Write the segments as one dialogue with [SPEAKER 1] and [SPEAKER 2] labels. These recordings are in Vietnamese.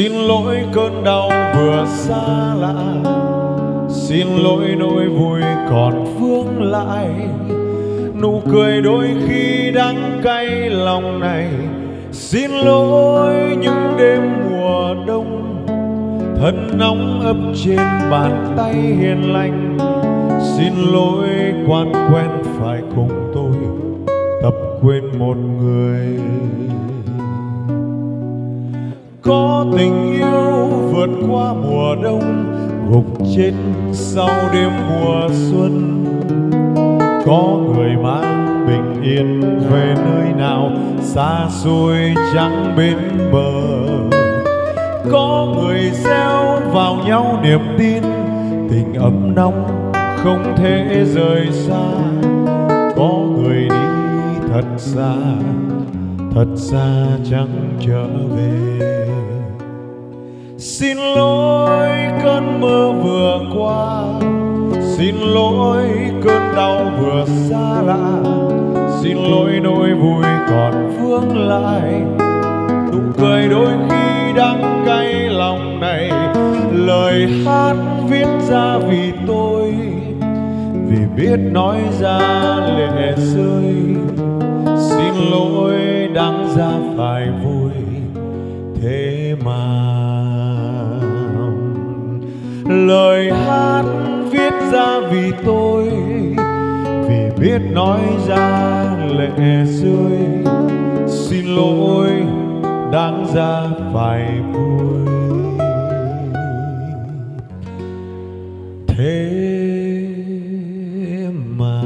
[SPEAKER 1] xin lỗi cơn đau vừa xa lạ. Xin lỗi nỗi vui còn vương lại. Nụ cười đôi khi đắng cay lòng này. Xin lỗi những đêm mùa đông. Thân nóng ấp trên bàn tay hiền lành. Xin lỗi quan quen phải cùng tôi. Tập quên một người có tình yêu vượt qua mùa đông, gục chết sau đêm mùa xuân. Có người mang bình yên về nơi nào, xa xôi trắng bên bờ. Có người gieo vào nhau niềm tin, tình ấm nóng không thể rời xa. Có người đi thật xa thật xa chẳng trở về xin lỗi cơn mơ vừa qua. Xin lỗi cơn đau vừa xa lạ. Xin lỗi nỗi vui còn vương lại. Nụ cười đôi khi đắng cay lòng này. Lời hát viết ra vì tôi. Vì biết nói ra lệ rơi. Xin lỗi đáng ra phải vui. Thế mà lời hát viết ra vì tôi, vì biết nói ra lệ rơi. Xin lỗi, đáng ra phải vui. Thế mà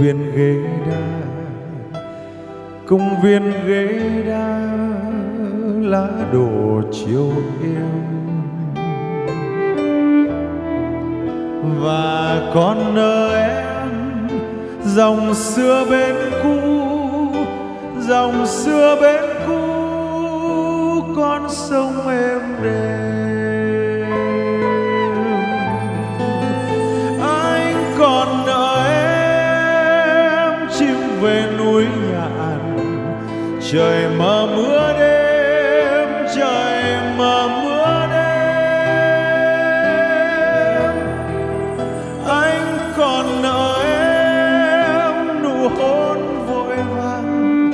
[SPEAKER 1] viên ghế đá, công viên ghế đá, lá đổ chiều yêu và con nơi em, dòng xưa bên cũ, dòng xưa bên cũ, con sông êm đềm. Trời mà mưa đêm, trời mà mưa đêm. Anh còn nợ em nụ hôn vội vàng,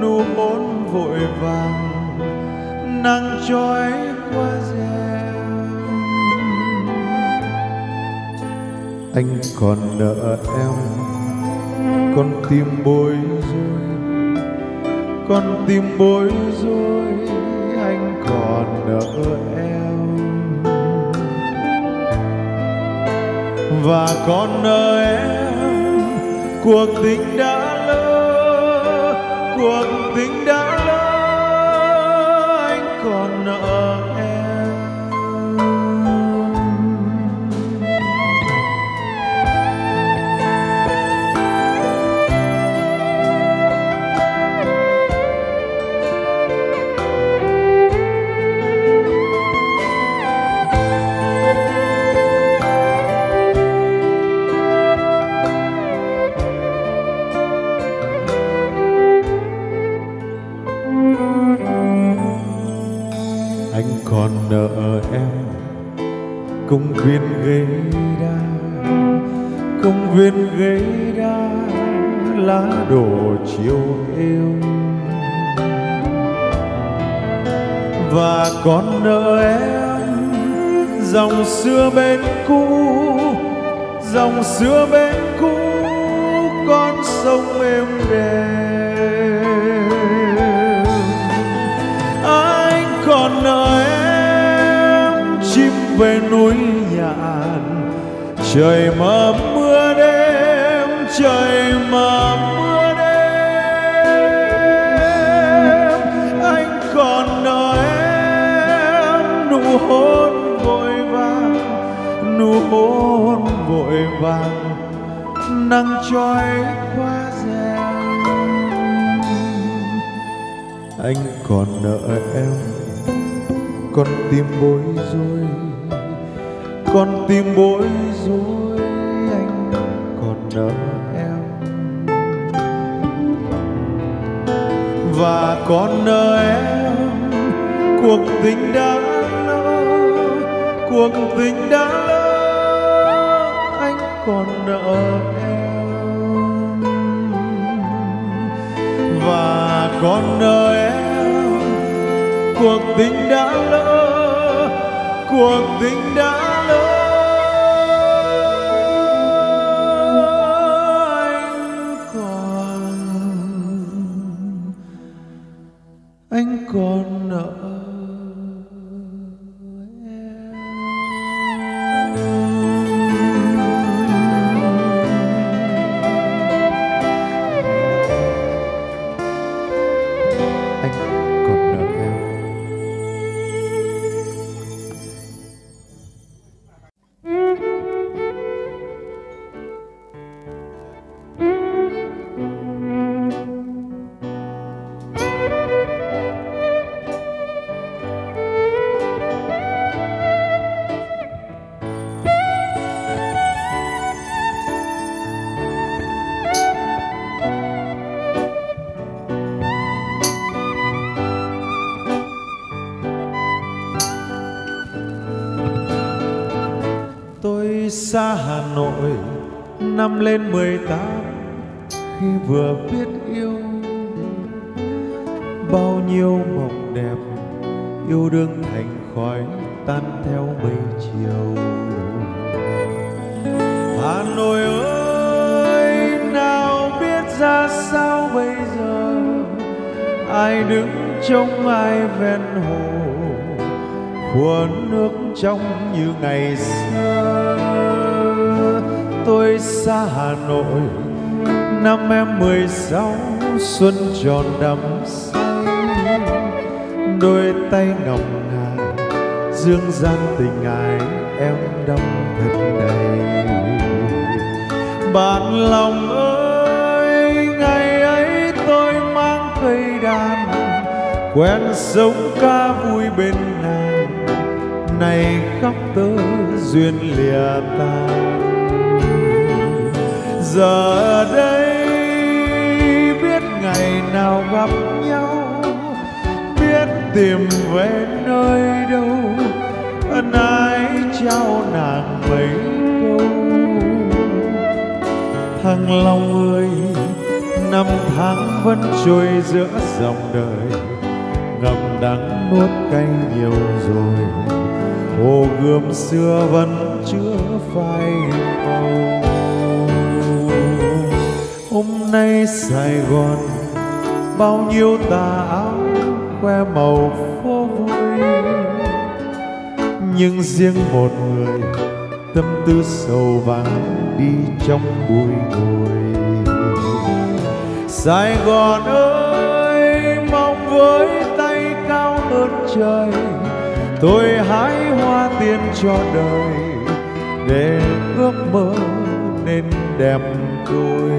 [SPEAKER 1] nụ hôn vội vàng nắng trói qua rèm anh còn nợ em, con tim bối rối con tim bối rối, anh còn nợ em. Và con nợ em, cuộc tình đã lỡ, cuộc tình đã còn nợ em. Công viên ghế đa, công viên ghế đa lá đổ chiều yêu và còn nợ em dòng xưa bên cũ dòng xưa bên cũ con sông êm đềm. Về núi nhạn trời mà mưa đêm, trời mà mưa đêm, anh còn nợ em. Nụ hôn vội vàng, nụ hôn vội vàng, nắng trói qua rèm. Anh còn nợ em, con tim bối rối con tim bối rối, anh còn nợ em. Và còn nợ em, cuộc tình đã lỡ, cuộc tình đã lỡ, anh còn nợ em. Và còn nợ em, cuộc tình đã lỡ, cuộc tình đã xa Hà Nội, năm lên mười tám, khi vừa biết yêu, bao nhiêu mộng đẹp, yêu đương thành khói tan theo mây chiều. Hà Nội ơi, nào biết ra sao bây giờ? Ai đứng trông ai ven hồ? Khuôn nước trong như ngày xưa tôi xa Hà Nội. Năm em mười sáu, xuân tròn đắm say đôi tay ngọc ngà, dương gian tình ai em đong thật đầy. Bạn lòng ơi, ngày ấy tôi mang cây đàn, quen sống ca vui bên nàng. Này khóc tơ duyên lìa tan giờ đây biết ngày nào gặp nhau, biết tìm về nơi đâu, ân ái trao nàng mấy câu. Thăng long ơi năm tháng vẫn trôi giữa dòng đời ngậm đắng nuốt cay nhiều rồi. Hồ gươm xưa vẫn chưa phai màu nay sài gòn, bao nhiêu tà áo khoe màu phố vui. Nhưng riêng một người, tâm tư sầu vắng đi trong bụi bụi. Sài Gòn ơi, mong với tay cao hơn trời, tôi hái hoa tiên cho đời, để ước mơ nên đẹp đôi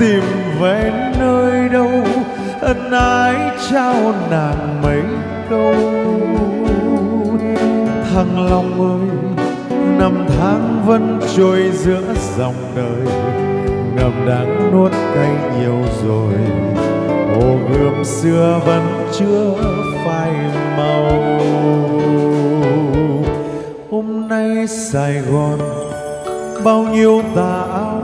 [SPEAKER 1] tìm về nơi đâu, ân ái trao nàng mấy câu. Thăng long ơi, năm tháng vẫn trôi giữa dòng đời ngầm đáng nuốt cay nhiều rồi. Hồ gươm xưa vẫn chưa phai màu. Hôm nay sài gòn, bao nhiêu tà áo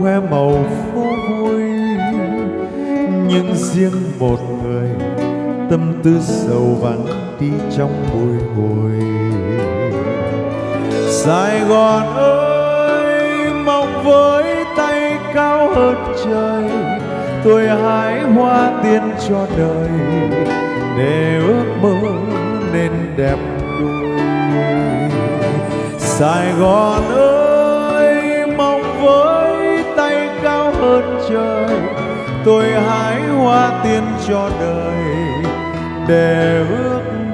[SPEAKER 1] khoe màu phố nhưng riêng một người, tâm tư sầu vắng đi trong bụi hồi sài gòn ơi, mong với tay cao hơn trời tôi hái hoa tiên cho đời, để ước mơ nên đẹp đôi. Sài gòn ơi tôi hái hoa tiên cho đời để ước